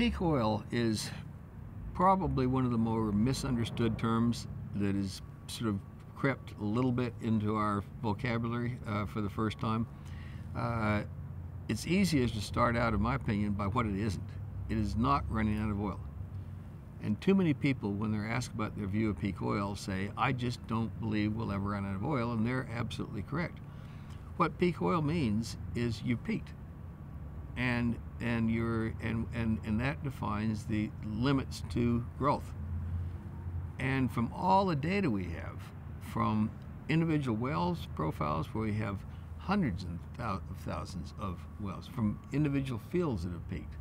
Peak oil is probably one of the more misunderstood terms that is sort of crept a little bit into our vocabulary uh, for the first time. Uh, it's easiest to start out, in my opinion, by what it isn't. It is not running out of oil. And too many people, when they're asked about their view of peak oil, say, I just don't believe we'll ever run out of oil, and they're absolutely correct. What peak oil means is you peaked. And and and, and, and that defines the limits to growth. And from all the data we have, from individual wells profiles where we have hundreds of thousands of wells, from individual fields that have peaked,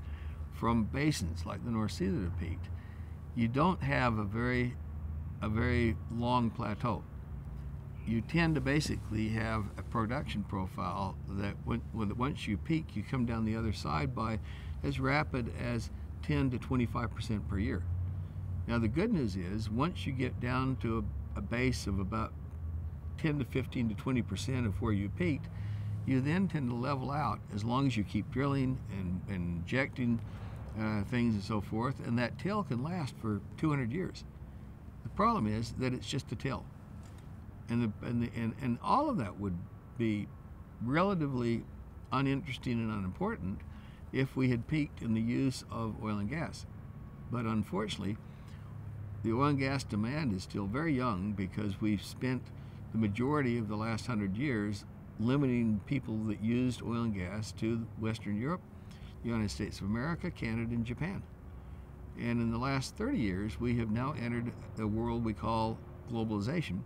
from basins like the North Sea that have peaked, you don't have a very a very long plateau. You tend to basically have a production profile that when, when once you peak, you come down the other side by as rapid as 10 to 25 percent per year. Now the good news is once you get down to a, a base of about 10 to 15 to 20 percent of where you peaked, you then tend to level out as long as you keep drilling and, and injecting uh, things and so forth, and that tail can last for 200 years. The problem is that it's just a tail, and the, and, the, and and all of that would be relatively uninteresting and unimportant if we had peaked in the use of oil and gas. But unfortunately, the oil and gas demand is still very young because we've spent the majority of the last hundred years limiting people that used oil and gas to Western Europe the United States of America, Canada, and Japan. And in the last 30 years, we have now entered a world we call globalization.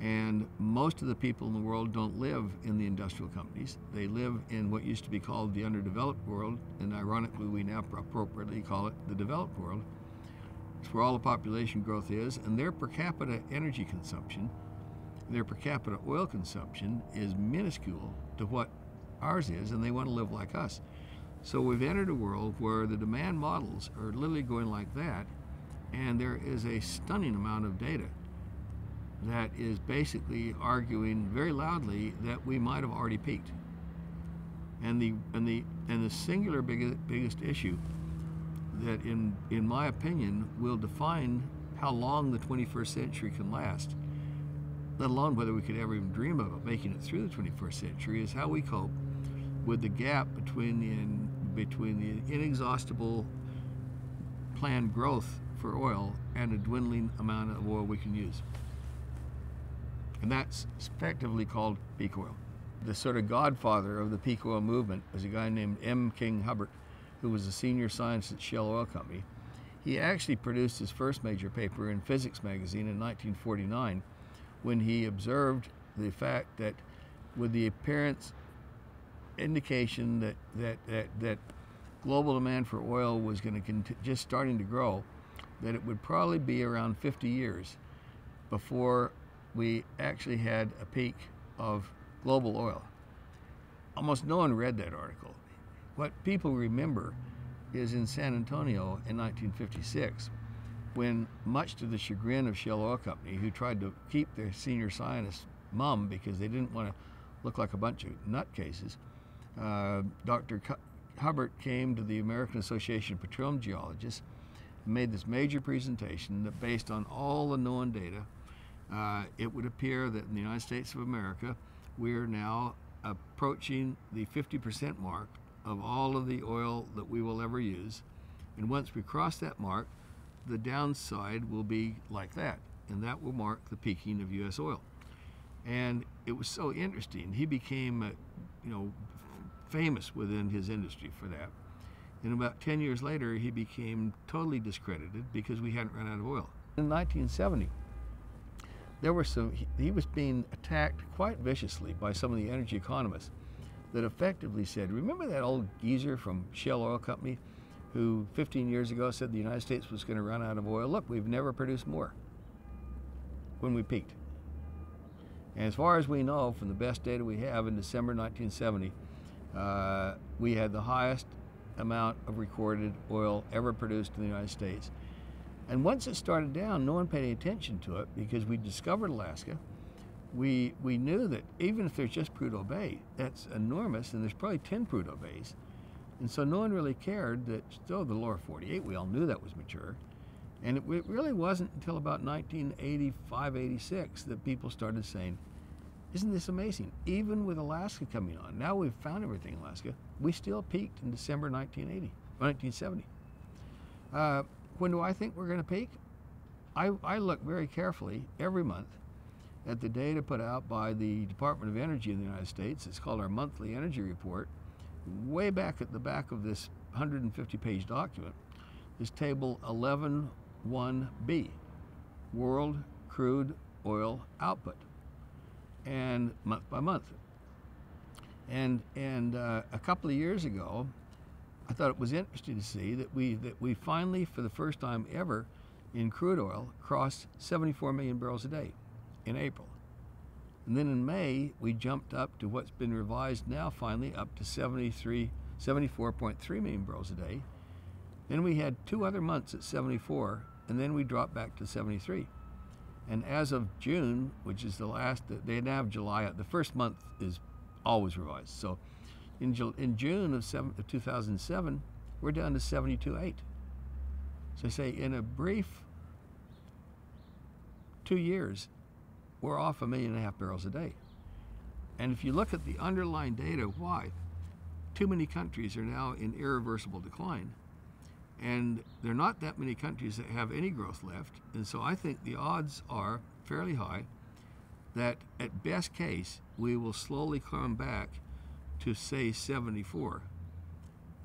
And most of the people in the world don't live in the industrial companies. They live in what used to be called the underdeveloped world, and ironically, we now appropriately call it the developed world. It's where all the population growth is, and their per capita energy consumption, their per capita oil consumption is minuscule to what ours is, and they want to live like us. So we've entered a world where the demand models are literally going like that, and there is a stunning amount of data that is basically arguing very loudly that we might have already peaked. And the and the and the singular biggest biggest issue that in in my opinion will define how long the 21st century can last, let alone whether we could ever even dream of making it through the 21st century, is how we cope with the gap between the in, between the inexhaustible planned growth for oil and a dwindling amount of oil we can use. And that's effectively called peak oil. The sort of godfather of the peak oil movement was a guy named M. King Hubbert, who was a senior scientist at Shell Oil Company. He actually produced his first major paper in Physics magazine in 1949 when he observed the fact that with the appearance indication that, that, that, that global demand for oil was going to just starting to grow, that it would probably be around 50 years before we actually had a peak of global oil. Almost no one read that article. What people remember is in San Antonio in 1956, when much to the chagrin of Shell Oil Company, who tried to keep their senior scientists mum because they didn't want to look like a bunch of nutcases, uh, Dr. Hubbert came to the American Association of Petroleum Geologists and made this major presentation that based on all the known data, uh, it would appear that in the United States of America, we are now approaching the 50% mark of all of the oil that we will ever use. And once we cross that mark, the downside will be like that, and that will mark the peaking of U.S. oil. And it was so interesting. He became, a, you know, famous within his industry for that. And about 10 years later, he became totally discredited because we hadn't run out of oil. In 1970, there were some, he was being attacked quite viciously by some of the energy economists that effectively said, remember that old geezer from Shell Oil Company who 15 years ago said the United States was going to run out of oil? Look, we've never produced more when we peaked. And as far as we know, from the best data we have in December 1970, uh, we had the highest amount of recorded oil ever produced in the United States. And once it started down, no one paid any attention to it because we discovered Alaska. We, we knew that even if there's just Prudhoe Bay, that's enormous, and there's probably 10 Prudhoe Bays. And so no one really cared that still the lower 48, we all knew that was mature. And it, it really wasn't until about 1985, 86 that people started saying, isn't this amazing? Even with Alaska coming on, now we've found everything in Alaska, we still peaked in December 1980, 1970. Uh, when do I think we're going to peak? I, I look very carefully every month at the data put out by the Department of Energy in the United States. It's called our monthly energy report. Way back at the back of this 150 page document is table 11.1b, World Crude Oil Output, and month by month. And, and uh, a couple of years ago, I thought it was interesting to see that we, that we finally, for the first time ever, in crude oil crossed 74 million barrels a day in April. And then in May, we jumped up to what's been revised now finally up to 73, 74.3 million barrels a day. Then we had two other months at 74, and then we dropped back to 73. And as of June, which is the last, they now have July, the first month is always revised. So in, in June of, seven, of 2007, we're down to 72.8. So I say in a brief two years, we're off a million and a half barrels a day. And if you look at the underlying data, why? Too many countries are now in irreversible decline. And there are not that many countries that have any growth left. And so I think the odds are fairly high that at best case, we will slowly come back to say 74.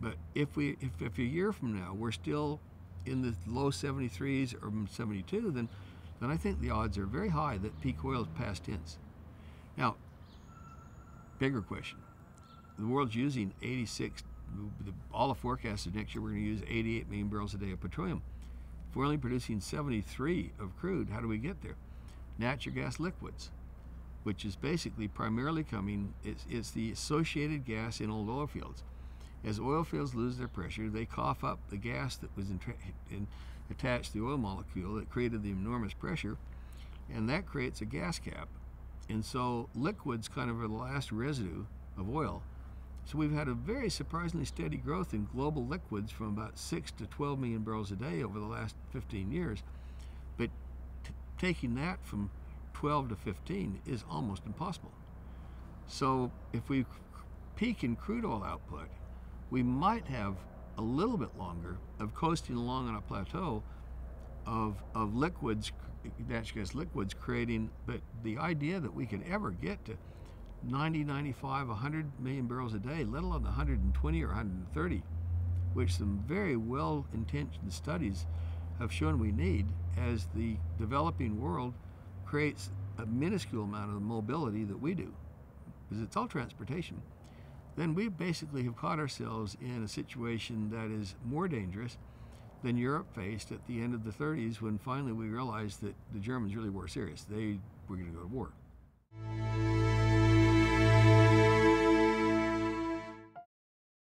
But if we if, if a year from now we're still in the low 73s or 72, then, then I think the odds are very high that peak oil is past tense. Now, bigger question. The world's using 86, all the forecasts of next year we're going to use 88 million barrels a day of petroleum. If we're only producing 73 of crude, how do we get there? Natural gas liquids, which is basically primarily coming, it's, it's the associated gas in old oil fields. As oil fields lose their pressure, they cough up the gas that was in, in, attached to the oil molecule that created the enormous pressure, and that creates a gas cap. And so liquids kind of are the last residue of oil. So we've had a very surprisingly steady growth in global liquids from about 6 to 12 million barrels a day over the last 15 years. But taking that from 12 to 15 is almost impossible. So if we peak in crude oil output, we might have a little bit longer of coasting along on a plateau of, of liquids, natural gas liquids creating, but the idea that we can ever get to 90, 95, 100 million barrels a day, let alone 120 or 130, which some very well intentioned studies have shown we need as the developing world creates a minuscule amount of the mobility that we do, because it's all transportation then we basically have caught ourselves in a situation that is more dangerous than Europe faced at the end of the 30s when finally we realized that the Germans really were serious. They were going to go to war.